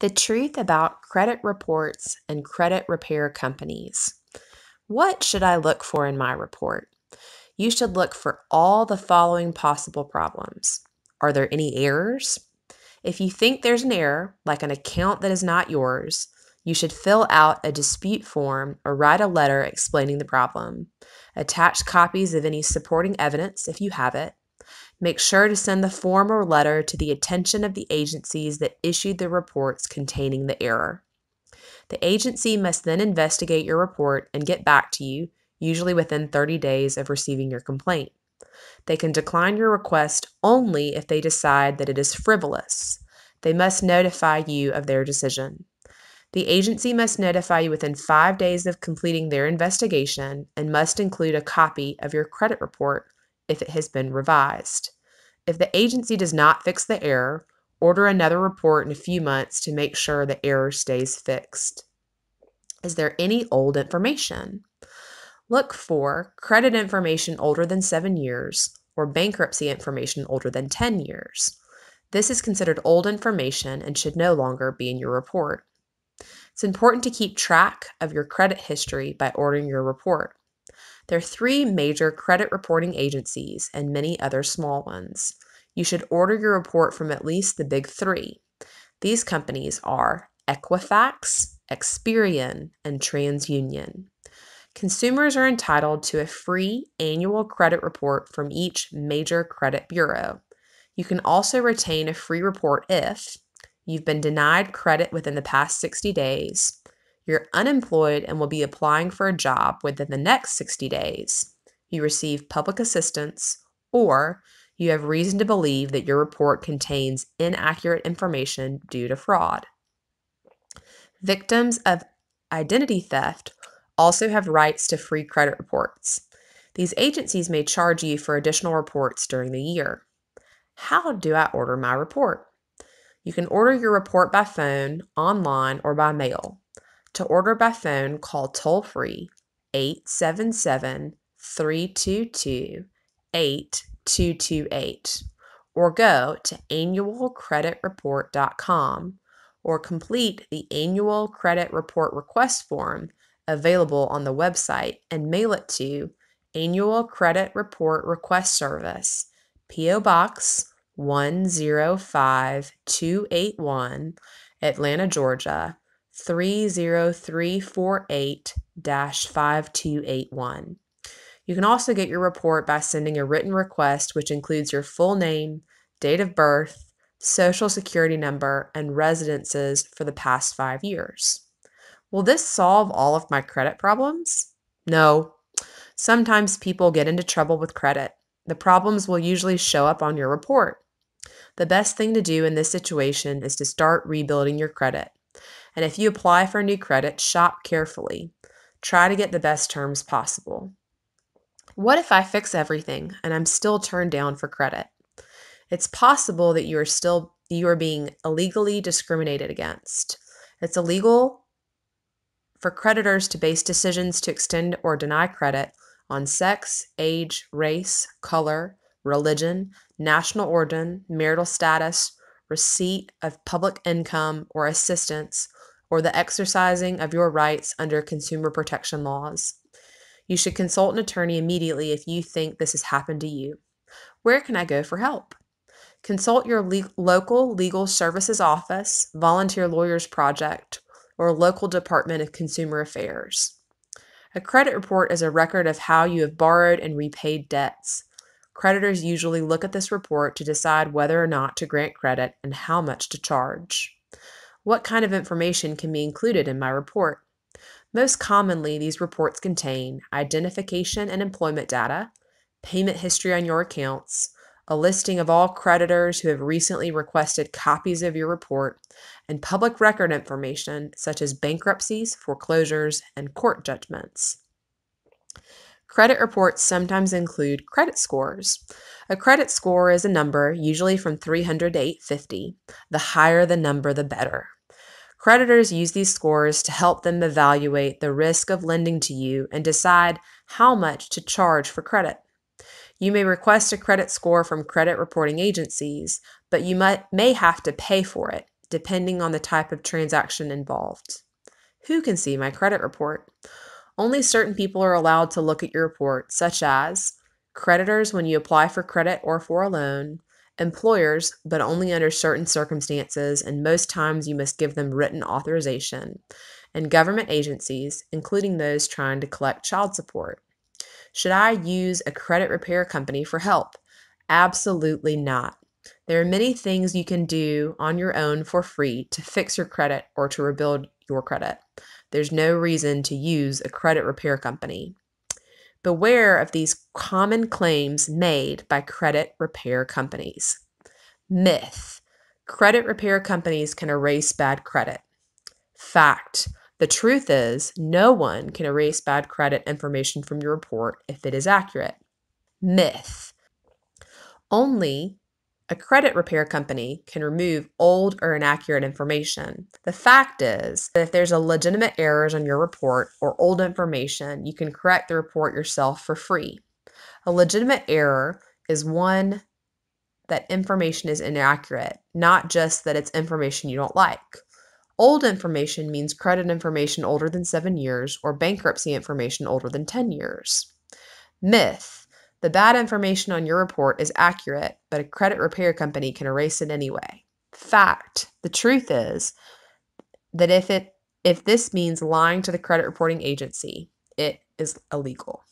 The truth about credit reports and credit repair companies. What should I look for in my report? You should look for all the following possible problems. Are there any errors? If you think there's an error, like an account that is not yours, you should fill out a dispute form or write a letter explaining the problem. Attach copies of any supporting evidence if you have it. Make sure to send the form or letter to the attention of the agencies that issued the reports containing the error. The agency must then investigate your report and get back to you, usually within 30 days of receiving your complaint. They can decline your request only if they decide that it is frivolous. They must notify you of their decision. The agency must notify you within five days of completing their investigation and must include a copy of your credit report if it has been revised. If the agency does not fix the error, order another report in a few months to make sure the error stays fixed. Is there any old information? Look for credit information older than seven years or bankruptcy information older than 10 years. This is considered old information and should no longer be in your report. It's important to keep track of your credit history by ordering your report. There are three major credit reporting agencies and many other small ones. You should order your report from at least the big three. These companies are Equifax, Experian, and TransUnion. Consumers are entitled to a free annual credit report from each major credit bureau. You can also retain a free report if you've been denied credit within the past 60 days, you're unemployed and will be applying for a job within the next 60 days, you receive public assistance, or you have reason to believe that your report contains inaccurate information due to fraud. Victims of identity theft also have rights to free credit reports. These agencies may charge you for additional reports during the year. How do I order my report? You can order your report by phone, online, or by mail. To order by phone, call toll free 877 322 8228 or go to annualcreditreport.com or complete the annual credit report request form available on the website and mail it to Annual Credit Report Request Service, P.O. Box 105281, Atlanta, Georgia 30348 5281. You can also get your report by sending a written request, which includes your full name, date of birth, social security number, and residences for the past five years. Will this solve all of my credit problems? No. Sometimes people get into trouble with credit. The problems will usually show up on your report. The best thing to do in this situation is to start rebuilding your credit. And if you apply for a new credit, shop carefully. Try to get the best terms possible. What if I fix everything and I'm still turned down for credit? It's possible that you are still you are being illegally discriminated against. It's illegal for creditors to base decisions to extend or deny credit on sex, age, race, color, religion, national origin, marital status, receipt of public income or assistance, or the exercising of your rights under consumer protection laws. You should consult an attorney immediately if you think this has happened to you. Where can I go for help? Consult your le- local legal services office, Volunteer Lawyers Project, or local Department of Consumer Affairs. A credit report is a record of how you have borrowed and repaid debts. Creditors usually look at this report to decide whether or not to grant credit and how much to charge. What kind of information can be included in my report? Most commonly, these reports contain identification and employment data, payment history on your accounts, a listing of all creditors who have recently requested copies of your report, and public record information such as bankruptcies, foreclosures, and court judgments. Credit reports sometimes include credit scores. A credit score is a number, usually from 300 to 850. The higher the number, the better. Creditors use these scores to help them evaluate the risk of lending to you and decide how much to charge for credit. You may request a credit score from credit reporting agencies, but you might, may have to pay for it. depending on the type of transaction involved. Who can see my credit report? Only certain people are allowed to look at your report, such as creditors when you apply for credit or for a loan, employers, but only under certain circumstances, and most times you must give them written authorization, and government agencies, including those trying to collect child support. Should I use a credit repair company for help? Absolutely not. There are many things you can do on your own for free to fix your credit or to rebuild your credit. There's no reason to use a credit repair company. Beware of these common claims made by credit repair companies. Myth Credit repair companies can erase bad credit. Fact The truth is, no one can erase bad credit information from your report if it is accurate. Myth Only a credit repair company can remove old or inaccurate information. The fact is that if there's a legitimate errors on your report or old information, you can correct the report yourself for free. A legitimate error is one that information is inaccurate, not just that it's information you don't like. Old information means credit information older than seven years or bankruptcy information older than 10 years. Myth the bad information on your report is accurate, but a credit repair company can erase it anyway. Fact. The truth is that if it if this means lying to the credit reporting agency, it is illegal.